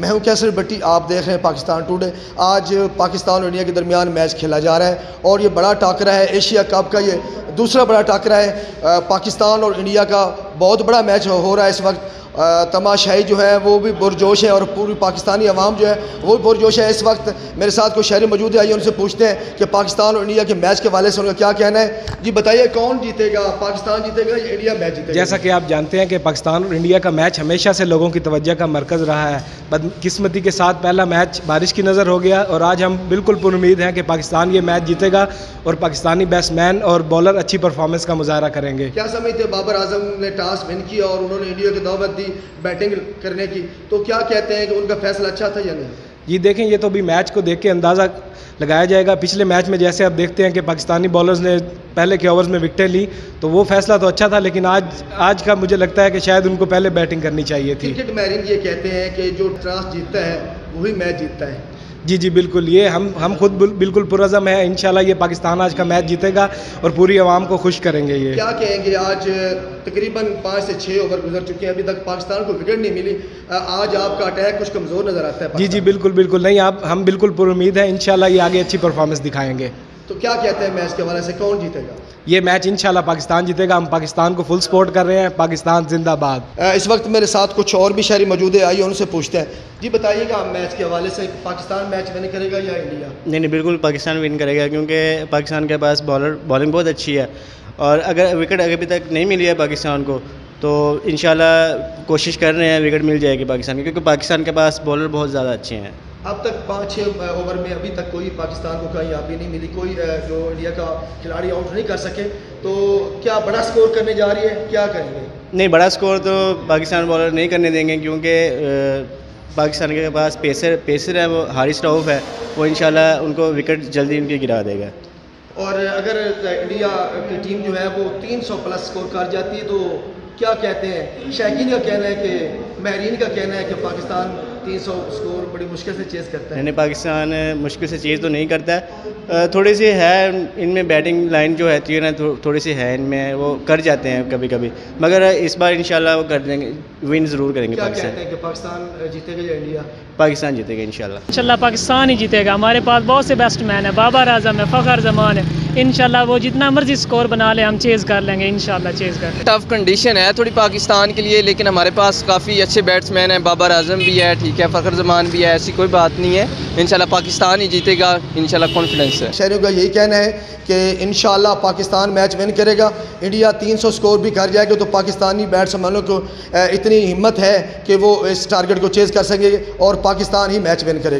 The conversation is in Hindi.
मैं हूँ कैसर भट्टी आप देख रहे हैं पाकिस्तान टुडे। आज पाकिस्तान और इंडिया के दरमियान मैच खेला जा रहा है और ये बड़ा टाकरा है, एशिया कप का ये दूसरा बड़ा टाकरा है। पाकिस्तान और इंडिया का बहुत बड़ा मैच हो रहा है इस वक्त। तमाशाई जो है वो भी पुरजोश है और पूरी पाकिस्तानी अवाम जो है वो भी पुरजोश है। इस वक्त मेरे साथ कोई शहरी मौजूद है आइए उनसे पूछते हैं कि पाकिस्तान और इंडिया के मैच के वाले से उनका क्या कहना है। जी बताइए कौन जीतेगा पाकिस्तान जीतेगा या इंडिया मैच जीतेगा? जैसा कि आप जानते हैं कि पाकिस्तान और इंडिया का मैच हमेशा से लोगों की तवज्जो का मरकज़ रहा है। बदकिस्मती के साथ पहला मैच बारिश की नज़र हो गया और आज हम बिल्कुल पुरुद हैं कि पाकिस्तान ये मैच जीतेगा और पाकिस्तानी बैट्समैन और बॉलर अच्छी परफॉर्मेंस का मुजाहरा करेंगे। क्या समझते बाबर आज़म ने टॉस विन किया और उन्होंने इंडिया की दावत दी बैटिंग करने की। तो क्या कहते हैं कि उनका फैसला अच्छा था या नहीं? जी देखें ये तो अभी मैच को देख के अंदाज़ा लगाया जाएगा। पिछले मैच में जैसे आप देखते हैं कि पाकिस्तानी बॉलर्स ने पहले के ओवर्स में विकटें ली तो वो फैसला तो अच्छा था लेकिन आज आज का मुझे लगता है कि शायद उनको पहले बैटिंग करनी चाहिए थी। क्रिकेट मैरिन ये कहते हैं कि जो ट्रांस जीतता है वही मैच जीतता है। जी जी बिल्कुल ये हम हम खुद बिल्कुल पुरज़म है। इन ये पाकिस्तान आज का मैच जीतेगा और पूरी आवाम को खुश करेंगे ये। क्या कहेंगे आज तकरीबन पाँच से छः ओवर गुजर चुके हैं। अभी तक पाकिस्तान को विकेट नहीं मिली। आज आपका अटैक कुछ कमज़ोर नज़र आता है जी जी बिल्कुल बिल्कुल। नहीं आप हम बिल्कुल पुरुद हैं। इन ये आगे अच्छी परफॉर्मेंस दिखाएँगे। तो क्या कहते हैं मैच के हवाले से? कौन जीतेगा? ये मैच इंशाल्लाह पाकिस्तान जीतेगा। हम पाकिस्तान को फुल सपोर्ट कर रहे हैं। पाकिस्तान जिंदाबाद। इस वक्त मेरे साथ कुछ और भी शहरी मौजूद है। आइए उनसे पूछते हैं। जी बताइएगा आप मैच के हवाले से पाकिस्तान मैच विन करेगा या इंडिया? नहीं नहीं बिल्कुल पाकिस्तान विन करेगा क्योंकि पाकिस्तान के पास बॉलर बॉलिंग बहुत अच्छी है। और अगर विकेट अभी तक नहीं मिली है पाकिस्तान को तो इन कोशिश कर रहे हैं विकेट मिल जाएगी पाकिस्तान की क्योंकि पाकिस्तान के पास बॉलर बहुत ज़्यादा अच्छे हैं। अब तक पाँच छः ओवर में अभी तक कोई पाकिस्तान को कामयाबी नहीं मिली कोई जो इंडिया का खिलाड़ी आउट नहीं कर सके। तो क्या बड़ा स्कोर करने जा रही है? क्या करेंगे? नहीं बड़ा स्कोर तो पाकिस्तान बॉलर नहीं करने देंगे क्योंकि पाकिस्तान के पास पेसर पेसर है वो हारिस राउफ है। वो इन उनको विकेट जल्दी उनके गिरा देगा। और अगर इंडिया की टीम जो है वो 300 प्लस स्कोर कर जाती है तो क्या कहते हैं? शैकिन का कहना है कि महरीन का कहना है कि पाकिस्तान 300 स्कोर बड़ी मुश्किल से चेज़ करता है। नहीं पाकिस्तान मुश्किल से चेज़ तो नहीं करता है। थोड़ी सी है इनमें बैटिंग लाइन जो है है ना थोड़ी सी है इनमें वो कर जाते हैं कभी कभी मगर इस बार इंशाल्लाह वो कर देंगे विन ज़रूर करेंगे क्या पाकिस्तान। कहते हैं कि पाकिस्तान जीतेगा या इंडिया? पाकिस्तान जीतेगा इन इंशाल्लाह पाकिस्तान ही जीतेगा। हमारे पास बहुत से बेस्ट मैन है। बाबर आज़म है फ़खर जमान है। इनशाला वो जितना मर्ज़ी स्कोर बना ले हम चेज़ कर लेंगे इनशाला चेज़ कर टफ कंडीशन है थोड़ी पाकिस्तान के लिए लेकिन हमारे पास काफ़ी अच्छे बैट्समैन हैं। बाबर आज़म भी है ठीक है फ़खर जमान भी है ऐसी कोई बात नहीं है। इनशाला पाकिस्तान ही जीतेगा इनशाला कॉन्फिडेंस है। शहरों का यही कहना है कि इन पाकिस्तान मैच विन करेगा। इंडिया 300 स्कोर भी कर जाएगा तो पाकिस्तानी बैट्समैनों को इतनी हिम्मत है कि वो इस टारगेट को चेज़ कर सकेंगे और पाकिस्तान ही मैच विन करेगा।